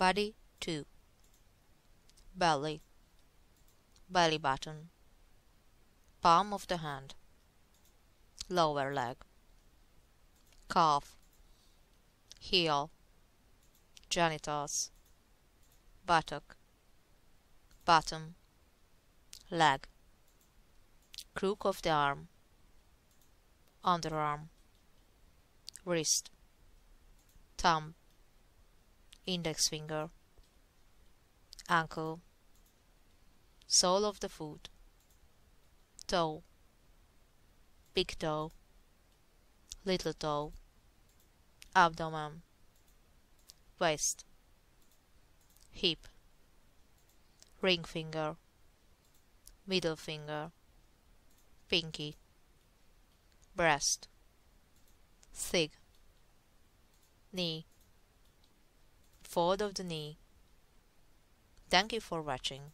Body 2 Belly. Belly button. Palm of the hand. Lower leg. Calf. Heel. Genitals. Buttock. Bottom. Leg. Crook of the arm. Underarm. Wrist. Thumb Index finger Ankle Sole of the foot Toe Big toe Little toe Abdomen Waist Hip Ring finger Middle finger Pinky Breast Thigh Knee Fold of the knee Thank you for watching.